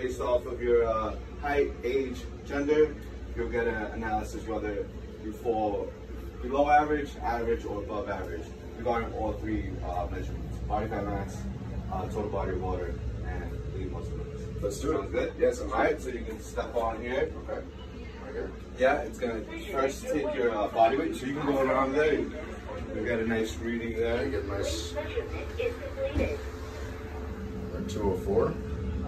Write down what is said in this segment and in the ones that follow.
based off of your uh, height, age, gender, you'll get an analysis whether you fall below average, average, or above average regarding all three uh, measurements: body fat mass, uh, total body water, and lean muscle mass. Let's do it. Sounds good. Yes, All right. So you can step on here. Okay. Right here. Yeah, it's gonna first take your uh, body weight, so you can go around there. You you get a nice reading There there. you get a nice Measurement is completed. uh, 204.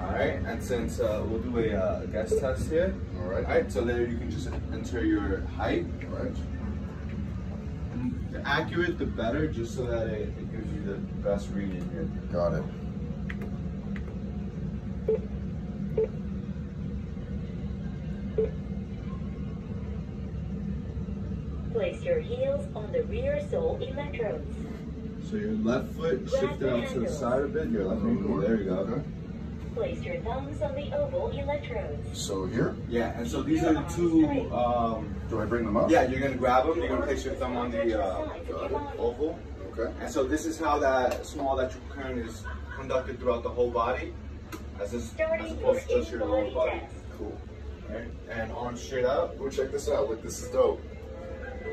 All right, and since uh, we'll do a uh, guess test here. All right. All right, so there you can just enter your height. All right. And the accurate, the better, just so that it, it gives you the best reading here. Got it. Place your heels on the rear sole electrodes. So your left foot shifted out to the side a bit. Your left ankle. There you go. Okay. Place your thumbs on the oval electrodes. So here, Yeah, and so these are the two. Um, do I bring them up? yeah, you're gonna grab them. You're gonna place your thumb on the uh, oval. Okay. And so this is how that small electrical current is conducted throughout the whole body, as, this, as opposed to just your lower InBody Cool. Right? And arms straight out. Go check this out. Look, this is dope.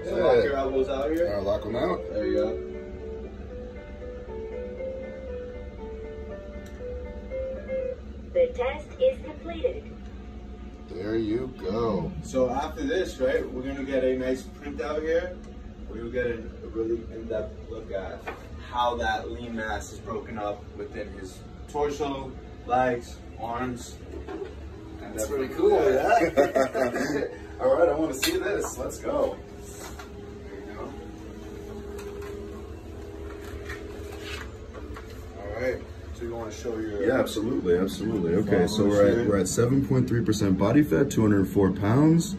So lock your elbows out here. right, lock them out. There you go. Test is completed. There you go. So after this, right, we're gonna get a nice printout here. where you'll get a really in-depth look at how that lean mass is broken up within his torso, legs, arms. And That's pretty cool. Yeah. All right, I want to see this. Let's go. There you go. All right. So you want to show your Yeah, absolutely, absolutely. Okay, so we're at we're at seven point three percent body fat, two hundred and four pounds,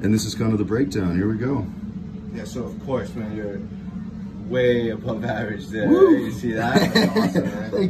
and this is kind of the breakdown. Here we go. Yeah. So of course, man, you're way above average there. Woo! You see that? Awesome,